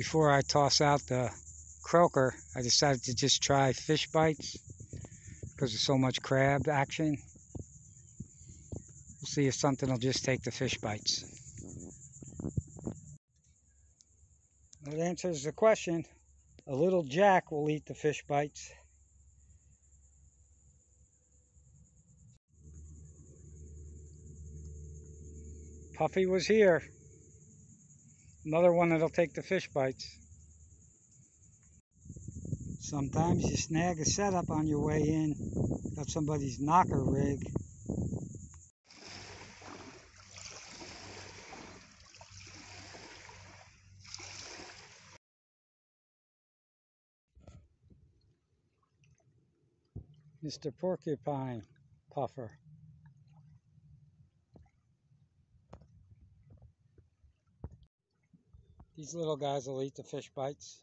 Before I toss out the croaker, I decided to just try fish bites because there's so much crab action. We'll see if something will just take the fish bites. That answers the question. A little jack will eat the fish bites. Puffy was here. Another one that'll take the fish bites. Sometimes you snag a setup on your way in. Got somebody's knocker rig. Mr. Porcupine Puffer. These little guys will eat the fish bites.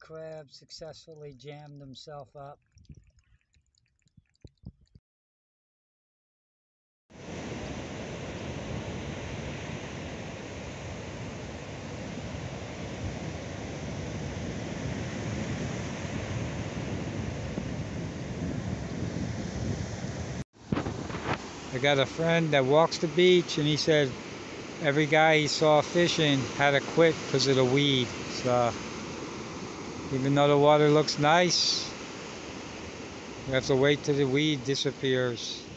Crab successfully jammed himself up. I got a friend that walks the beach and he said every guy he saw fishing had to quit because of the weed. So even though the water looks nice, you have to wait till the weed disappears.